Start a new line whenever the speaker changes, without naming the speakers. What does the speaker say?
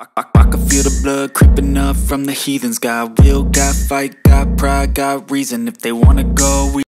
I, I, I can feel the blood creeping up from the heathens. Got will, got fight, got pride, got reason. If they wanna go, we